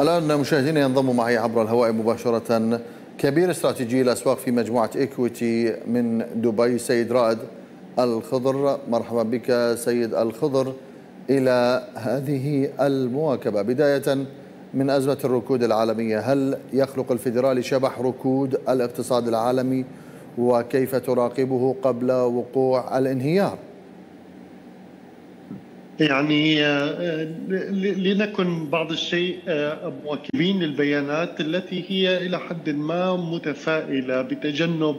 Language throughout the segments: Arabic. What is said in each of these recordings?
الآن مشاهدينا ينضم معي عبر الهواء مباشرة كبير استراتيجي الأسواق في مجموعة إيكويتي من دبي سيد رائد الخضر. مرحبا بك سيد الخضر إلى هذه المواكبة. بداية من أزمة الركود العالمية هل يخلق الفيدرالي شبح ركود الاقتصاد العالمي؟ وكيف تراقبه قبل وقوع الانهيار؟ يعني آه، لنكن بعض الشيء آه، مواكبين للبيانات التي هي إلى حد ما متفائلة بتجنب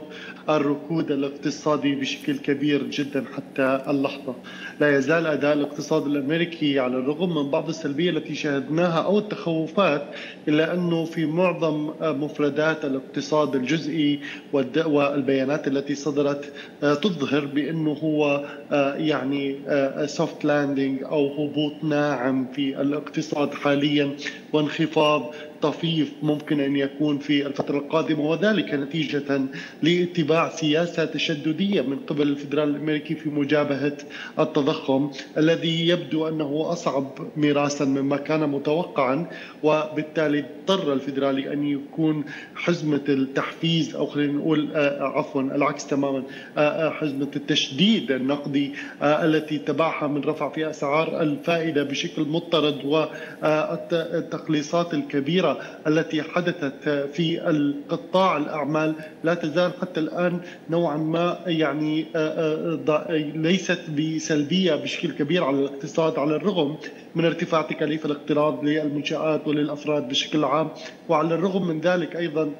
الركود الاقتصادي بشكل كبير جدا حتى اللحظة. لا يزال أداء الاقتصاد الأمريكي على الرغم من بعض السلبية التي شاهدناها أو التخوفات إلا أنه في معظم آه، مفردات الاقتصاد الجزئي والبيانات التي صدرت تظهر بأنه هو يعني soft landing أو هبوط ناعم في الاقتصاد حاليا وانخفاض طفيف ممكن أن يكون في الفترة القادمة وذلك نتيجة لاتباع سياسة تشددية من قبل الفدرال الأمريكي في مجابهة التضخم الذي يبدو أنه أصعب مراسا مما كان متوقعا وبالتالي اضطر الفدرالي أن يكون حزمة التحفيز أو خلينا نقول آه، عفوا العكس تماما آه، آه، حزمة التشديد النقدي التي تبعها من رفع في أسعار الفائدة بشكل مضطرد والتقليصات الكبيره التي حدثت في القطاع الأعمال لا تزال حتى الآن نوعا ما يعني آه، آه، ليست بسلبية بشكل كبير على الاقتصاد على الرغم من ارتفاع تكاليف الاقتراض للمنشآت وللأفراد بشكل عام وعلى الرغم من ذلك أيضا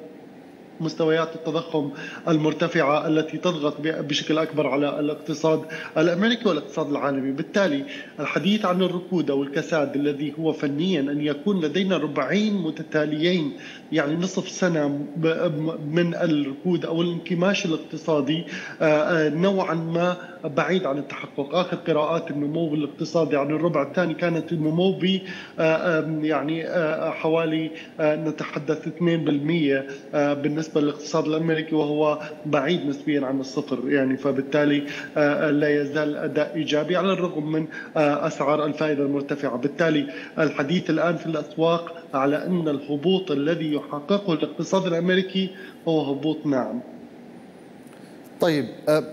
مستويات التضخم المرتفعة التي تضغط بشكل أكبر على الاقتصاد الأمريكي والاقتصاد العالمي. بالتالي الحديث عن الركود أو الكساد الذي هو فنيا أن يكون لدينا ربعين متتاليين يعني نصف سنة من الركود أو الانكماش الاقتصادي آه، آه، نوعا ما بعيد عن التحقق. آخر قراءات النمو الاقتصادي عن الربع الثاني كانت النمو ب آه، يعني حوالي نتحدث 2% بالنسبة للاقتصاد الأمريكي وهو بعيد نسبيا عن الصفر يعني فبالتالي لا يزال الأداء إيجابي على الرغم من أسعار الفائدة المرتفعة. بالتالي الحديث الآن في الأسواق على أن الهبوط الذي يحققه الاقتصاد الأمريكي هو هبوط ناعم. طيب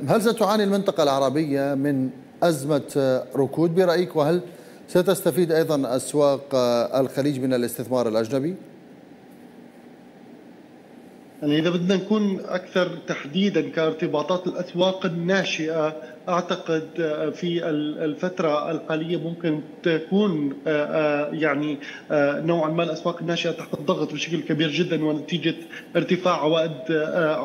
هل ستعاني المنطقة العربية من أزمة أه، ركود برأيك؟ وهل ستستفيد أيضا أسواق أه، الخليج من الاستثمار الأجنبي؟ يعني إذا بدنا نكون أكثر تحديدا كارتباطات الأسواق الناشئة أعتقد آه، في الفترة الحاليه ممكن تكون آه، آه، يعني نوعا ما الأسواق الناشئة تحت الضغط بشكل كبير جدا ونتيجة ارتفاع عوائد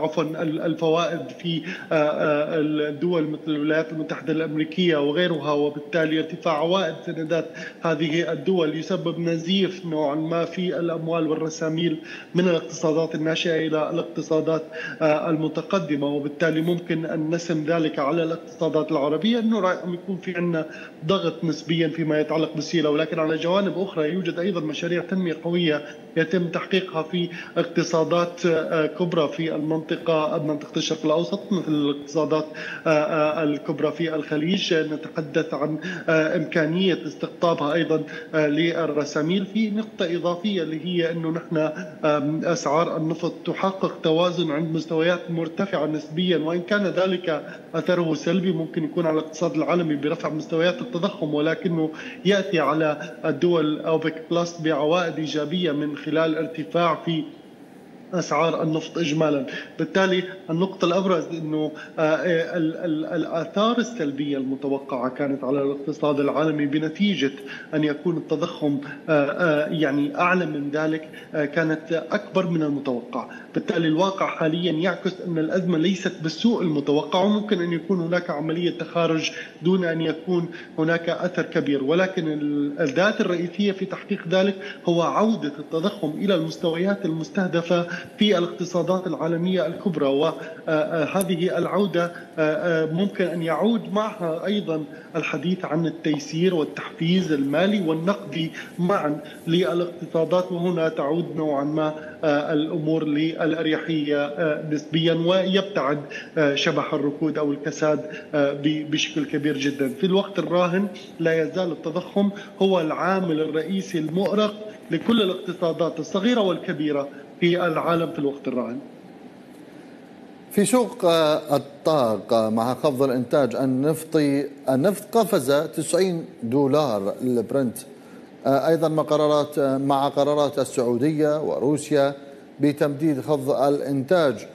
عفوا الفوائد في الدول مثل الولايات المتحدة الأمريكية وغيرها وبالتالي ارتفاع عوائد سندات هذه الدول يسبب نزيف نوعا ما في الأموال والرساميل من الاقتصادات الناشئة إلى الاقتصادات المتقدمة وبالتالي ممكن أن نسم ذلك على الاقتصاد الاقتصادات العربية إنه راح يكون في عندنا ضغط نسبيا فيما يتعلق بالسيلة. ولكن على جوانب أخرى يوجد أيضا مشاريع تنمية قوية يتم تحقيقها في اقتصادات آه، كبرى في المنطقة منطقة الشرق الأوسط مثل الاقتصادات آه، آه، الكبرى في الخليج. نتحدث عن إمكانية استقطابها أيضا للرساميل. في نقطة إضافية اللي هي إنه نحن أسعار النفط تحقق توازن عند مستويات مرتفعة نسبيا وإن كان ذلك أثره سلبي ممكن يكون على الاقتصاد العالمي برفع مستويات التضخم ولكنه يأتي على الدول أوبك بلس بعوائد إيجابية من خلال ارتفاع في اسعار النفط اجمالا، بالتالي النقطة الأبرز إنه آه، الآثار السلبية المتوقعة كانت على الاقتصاد العالمي بنتيجة أن يكون التضخم آه، آه، يعني أعلى من ذلك كانت أكبر من المتوقع، بالتالي الواقع حاليا يعكس أن الأزمة ليست بالسوء المتوقع وممكن أن يكون هناك عملية تخارج دون أن يكون هناك أثر كبير، ولكن الذات الرئيسية في تحقيق ذلك هو عودة التضخم إلى المستويات المستهدفة في الاقتصادات العالمية الكبرى وهذه العودة ممكن أن يعود معها أيضا الحديث عن التيسير والتحفيز المالي والنقدي معا للاقتصادات وهنا تعود نوعا ما الأمور للأريحية نسبيا ويبتعد شبح الركود أو الكساد بشكل كبير جدا. في الوقت الراهن لا يزال التضخم هو العامل الرئيسي المؤرق لكل الاقتصادات الصغيرة والكبيرة. في العالم في الوقت الراهن. في سوق الطاقة مع خفض الإنتاج النفطي النفط قفز 90 دولار البرنت. أيضا مع قرارات مع قرارات السعودية وروسيا بتمديد خفض الإنتاج.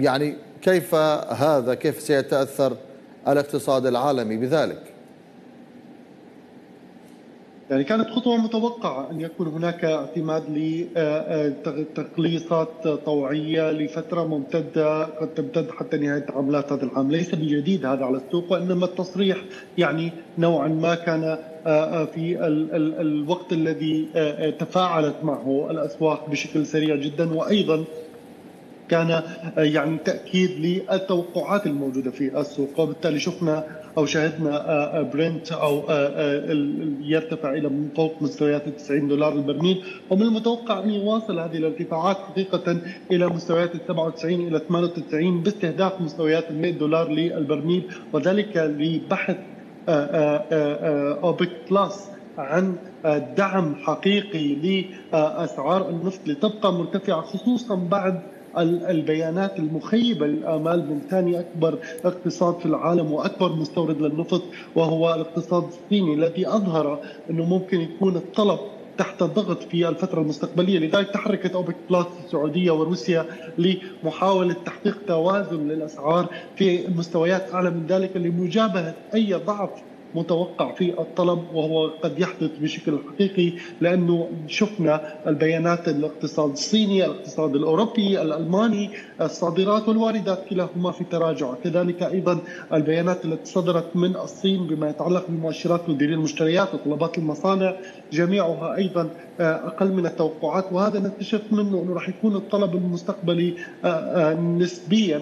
يعني كيف هذا كيف سيتأثر الاقتصاد العالمي بذلك؟ يعني كانت خطوة متوقعة أن يكون هناك اعتماد لتقليصات طوعية لفترة ممتدة قد تمتد حتى نهاية تعاملات هذا العام ليس بجديد هذا على السوق وإنما التصريح يعني نوعا ما كان في الوقت الذي تفاعلت معه الأسواق بشكل سريع جدا وأيضا كان يعني تأكيد للتوقعات الموجودة في السوق. وبالتالي شفنا أو شاهدنا برنت أو يرتفع إلى فوق مستويات 90 دولار البرميل. ومن المتوقع أن يواصل هذه الارتفاعات حقيقه إلى مستويات 97 إلى 98 باستهداف مستويات 100 دولار للبرميل. وذلك لبحث اوبك بلس عن دعم حقيقي لأسعار النفط لتبقى مرتفعة خصوصا بعد البيانات المخيبة للآمال من ثاني أكبر اقتصاد في العالم وأكبر مستورد للنفط وهو الاقتصاد الصيني الذي أظهر أنه ممكن يكون الطلب تحت ضغط في الفترة المستقبلية لذلك تحركت أوبك بلس السعودية وروسيا لمحاولة تحقيق توازن للأسعار في مستويات أعلى من ذلك لمجابهة أي ضعف متوقع في الطلب وهو قد يحدث بشكل حقيقي لأنه شفنا البيانات الاقتصاد الصيني، الاقتصاد الأوروبي، الألماني، الصادرات والواردات كلاهما في تراجع، كذلك أيضا البيانات التي صدرت من الصين بما يتعلق بمؤشرات مديري المشتريات وطلبات المصانع جميعها أيضا أقل من التوقعات وهذا نكتشف منه أنه راح يكون الطلب المستقبلي نسبيا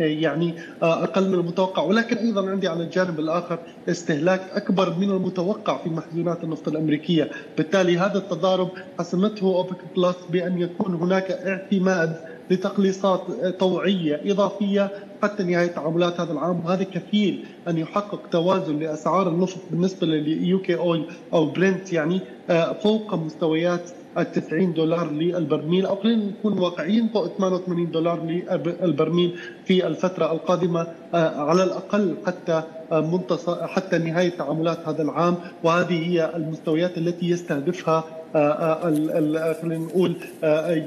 يعني أقل من المتوقع. ولكن أيضا عندي على الجانب الآخر استهلاك أكبر من المتوقع في مخزونات النفط الأمريكية، بالتالي هذا التضارب حسمته أوبك بلس بأن يكون هناك اعتماد لتقليصات طوعية إضافية حتى نهاية تعاملات هذا العام. وهذا كفيل أن يحقق توازن لأسعار النفط بالنسبة لل UK oil أو برنت يعني فوق مستويات 90 دولار للبرميل. أو خلينا نكون واقعيين فوق 88 دولار للبرميل في الفترة القادمة على الأقل حتى منتصف حتى نهاية تعاملات هذا العام. وهذه هي المستويات التي يستهدفها خلينا نقول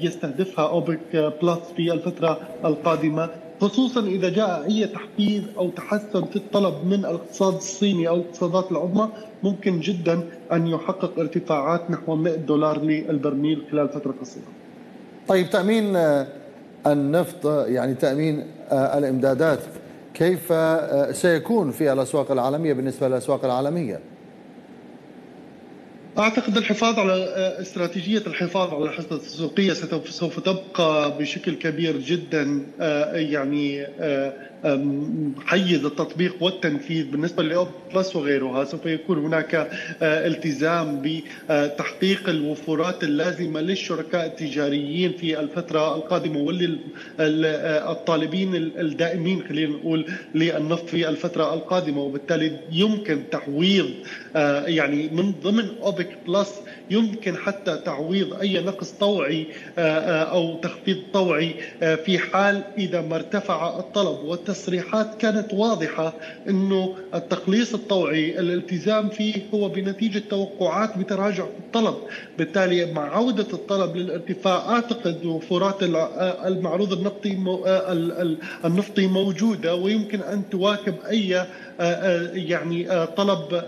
يستهدفها أوبك بلس في الفترة القادمة. خصوصا إذا جاء أي تحفيز أو تحسن في الطلب من الاقتصاد الصيني أو الاقتصادات العظمى ممكن جدا أن يحقق ارتفاعات نحو 100 دولار للبرميل خلال فترة قصيرة. طيب تأمين النفط يعني تأمين الإمدادات كيف سيكون في الأسواق العالمية بالنسبة للأسواق العالمية؟ أعتقد الحفاظ على استراتيجية الحفاظ على الحصة السوقية سوف تبقى بشكل كبير جدا يعني حيز التطبيق والتنفيذ بالنسبة لاوبك بلس وغيرها. سوف يكون هناك التزام بتحقيق الوفورات اللازمة للشركاء التجاريين في الفترة القادمة وللطالبين الدائمين خلينا نقول للنفط في الفترة القادمة. وبالتالي يمكن تعويض يعني من ضمن اوبك بلس يمكن حتى تعويض أي نقص طوعي أو تخفيض طوعي في حال إذا ما ارتفع الطلب والتصريحات كانت واضحة إنه التقليص الطوعي الالتزام فيه هو بنتيجة توقعات بتراجع الطلب، بالتالي مع عودة الطلب للارتفاع أعتقد وفرات المعروض النفطي النفطي موجودة ويمكن أن تواكب أي يعني طلب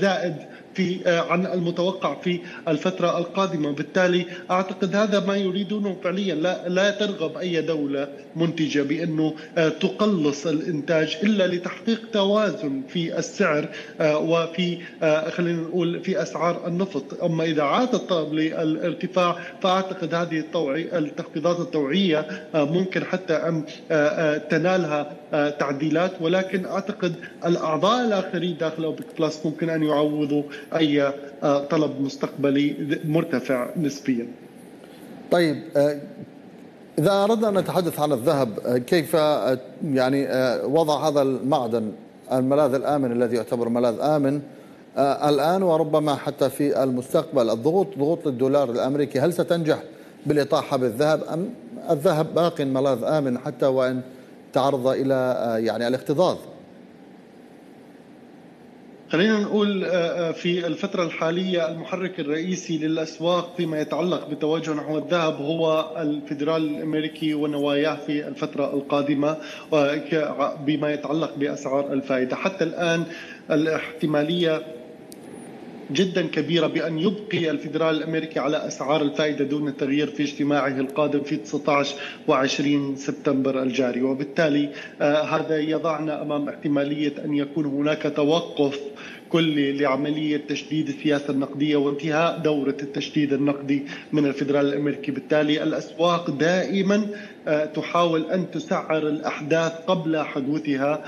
زائد. في عن المتوقع في الفترة القادمة. بالتالي أعتقد هذا ما يريدونه فعليا. لا, لا ترغب أي دولة منتجة بأنه تقلص الإنتاج إلا لتحقيق توازن في السعر وفي خلينا نقول في أسعار النفط. أما إذا عاد الطلب للارتفاع فأعتقد هذه التوعية التخفيضات التوعية ممكن حتى أن تنالها تعديلات ولكن أعتقد الأعضاء الآخرين داخل أوبك بلس ممكن أن يعوضوا أي طلب مستقبلي مرتفع نسبيا. طيب إذا أردنا أن نتحدث عن الذهب كيف يعني وضع هذا المعدن الملاذ الآمن الذي يعتبر ملاذ آمن؟ الآن وربما حتى في المستقبل الضغوط ضغوط الدولار الأمريكي هل ستنجح بالإطاحة بالذهب؟ أم الذهب باق ملاذ آمن حتى وإن تعرض إلى يعني الاكتظاظ خلينا نقول في الفترة الحالية المحرك الرئيسي للأسواق فيما يتعلق بالتوجه نحو الذهب هو الفيدرال الأمريكي ونواياه في الفترة القادمة بما يتعلق بأسعار الفائدة. حتى الآن الاحتمالية جدا كبيرة بأن يبقي الفدرال الأمريكي على أسعار الفائدة دون تغيير في اجتماعه القادم في 19 و20 سبتمبر الجاري. وبالتالي آه هذا يضعنا أمام احتمالية أن يكون هناك توقف كلي لعملية تشديد السياسة النقدية وانتهاء دورة التشديد النقدي من الفدرال الأمريكي. بالتالي الأسواق دائما تحاول أن تسعر الأحداث قبل حدوثها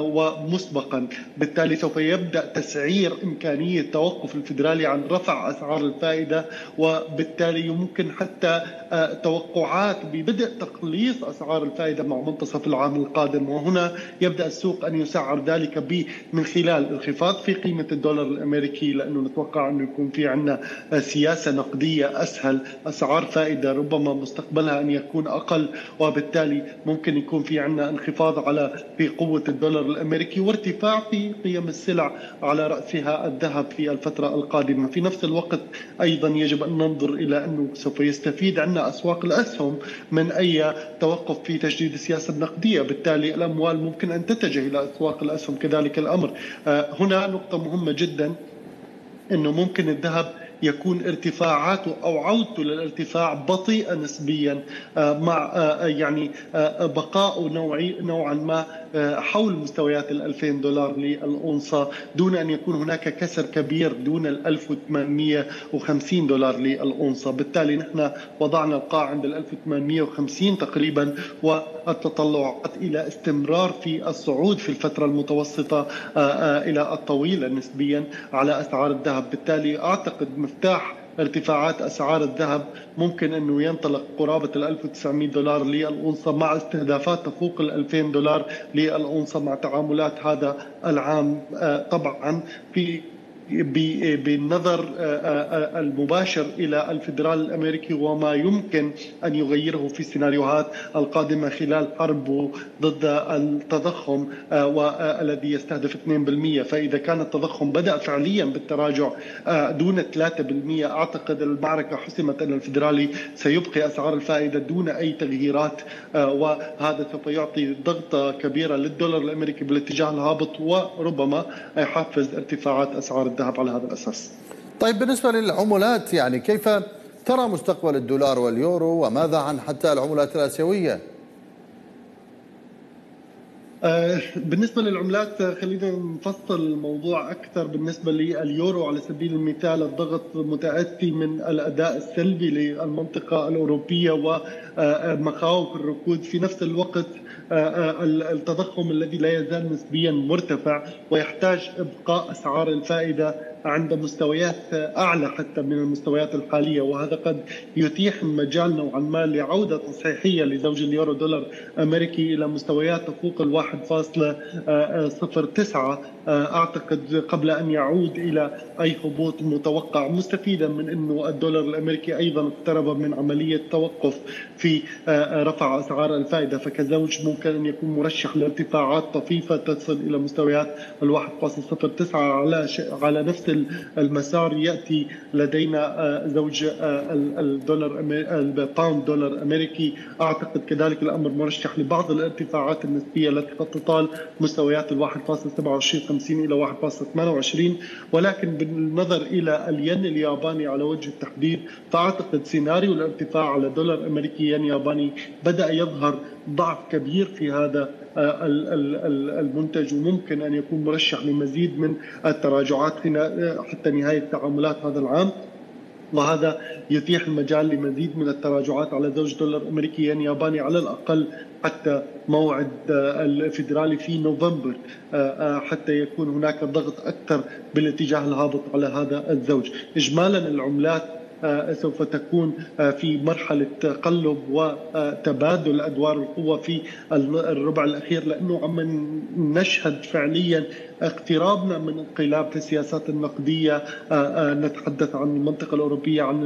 ومسبقا، بالتالي سوف يبدأ تسعير إمكانية توقف الفدرالي عن رفع أسعار الفائدة وبالتالي يمكن حتى توقعات ببدء تقليص أسعار الفائدة مع منتصف العام القادم. وهنا يبدأ السوق أن يسعر ذلك من خلال انخفاض في قيمة الدولار الأمريكي لأنه نتوقع أنه يكون في عندنا سياسة نقدية أسهل، أسعار فائدة ربما مستقبلها أن يكون أقل. أقل وبالتالي ممكن يكون في عندنا انخفاض على في قوة الدولار الأمريكي وارتفاع في قيم السلع على رأسها الذهب في الفترة القادمة، في نفس الوقت أيضا يجب أن ننظر إلى أنه سوف يستفيد عنا أسواق الأسهم من أي توقف في تجديد السياسة النقدية، بالتالي الأموال ممكن أن تتجه إلى أسواق الأسهم كذلك الأمر. هنا نقطة مهمة جدا إنه ممكن الذهب يكون ارتفاعاته أو عودته للارتفاع بطيئة نسبيا مع يعني بقاء نوعي نوعا ما حول مستويات ال 2000 دولار للأونصة دون أن يكون هناك كسر كبير دون ال 1850 دولار للأونصة بالتالي نحن وضعنا القاع عند ال 1850 تقريبا والتطلعات إلى استمرار في الصعود في الفترة المتوسطة إلى الطويلة نسبيا على أسعار الذهب. بالتالي أعتقد مفتاح ارتفاعات أسعار الذهب ممكن أنه ينطلق قرابة ال 1900 دولار للاونصه مع استهدافات تفوق ال 2000 دولار للاونصه مع تعاملات هذا العام طبعا في بالنظر المباشر إلى الفدرال الأمريكي وما يمكن أن يغيره في السيناريوهات القادمة خلال حربه ضد التضخم والذي يستهدف 2% فإذا كان التضخم بدأ فعليا بالتراجع دون 3% أعتقد المعركة حسمت أن الفدرالي سيبقي أسعار الفائدة دون أي تغييرات وهذا سوف يعطي ضغطة كبيرة للدولار الأمريكي بالاتجاه الهابط وربما يحفز ارتفاعات أسعار الذهب على هذا الأساس. طيب بالنسبة للعملات يعني كيف ترى مستقبل الدولار واليورو وماذا عن حتى العملات الآسيوية؟ بالنسبة للعملات خلينا نفصل الموضوع أكثر بالنسبة لليورو على سبيل المثال. الضغط متأتي من الأداء السلبي للمنطقة الأوروبية ومخاوف الركود. في نفس الوقت التضخم الذي لا يزال نسبيا مرتفع ويحتاج إبقاء أسعار الفائدة. عند مستويات أعلى حتى من المستويات الحالية وهذا قد يتيح المجال نوعا ما لعودة تصحيحيه لزوج اليورو دولار أمريكي إلى مستويات تفوق ال 1.09 أعتقد قبل أن يعود إلى أي هبوط متوقع مستفيدا من إنه الدولار الأمريكي أيضا اقترب من عملية توقف في في رفع أسعار الفائدة فكزوج ممكن أن يكون مرشح لارتفاعات طفيفة تصل إلى مستويات ال 1.09 على على نفس المسار يأتي لدينا زوج الدولار الباوند دولار أمريكي. أعتقد كذلك الأمر مرشح لبعض الارتفاعات النسبية التي قد تطال مستويات ال 1.2750 إلى 1.28 ولكن بالنظر إلى الين الياباني على وجه التحديد فأعتقد سيناريو الارتفاع على دولار أمريكي ين ياباني بدأ يظهر ضعف كبير في هذا آه، المنتج وممكن أن يكون مرشح لمزيد من التراجعات حتى نهاية تعاملات هذا العام. وهذا يتيح المجال لمزيد من التراجعات على زوج دولار امريكي ياباني على الأقل حتى موعد آه، الفيدرالي في نوفمبر آه، آه، حتى يكون هناك ضغط أكثر بالاتجاه الهابط على هذا الزوج. اجمالا العملات آه، سوف تكون آه، في مرحلة تقلب وتبادل أدوار القوة في الربع الأخير لأنه عم نشهد فعليا اقترابنا من انقلاب في السياسات النقدية آه، نتحدث عن المنطقة الأوروبية عن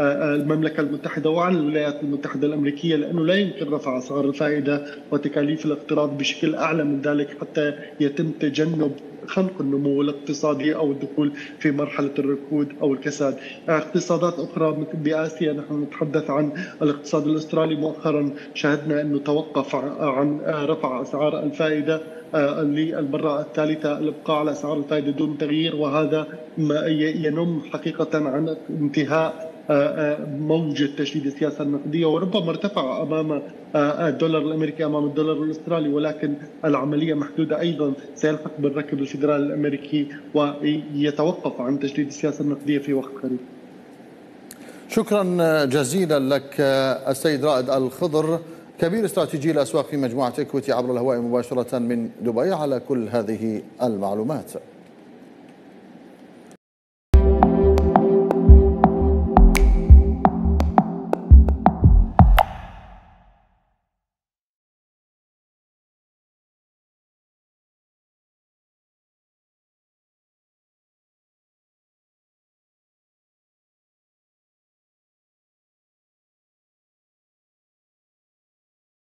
المملكة المتحدة وعن الولايات المتحدة الأمريكية لأنه لا يمكن رفع أسعار الفائدة وتكاليف الاقتراض بشكل أعلى من ذلك حتى يتم تجنب خنق النمو الاقتصادي أو الدخول في مرحلة الركود أو الكساد. اقتصادات أخرى بآسيا نحن نتحدث عن الاقتصاد الأسترالي مؤخرا شاهدنا أنه توقف عن رفع أسعار الفائدة آه، للمرة الثالثة الإبقاء على أسعار الفائدة دون تغيير وهذا ما ينم حقيقة عن انتهاء موجة تشديد السياسة النقدية. وربما ارتفع أمام الدولار الأمريكي أمام الدولار الأسترالي ولكن العملية محدودة أيضا. سيلحق بالركب الفيدرالي الأمريكي ويتوقف عن تشديد السياسة النقدية في وقت قريب. شكرا جزيلا لك السيد رائد الخضر كبير استراتيجي الأسواق في مجموعة إكويتي عبر الهواء مباشرة من دبي على كل هذه المعلومات.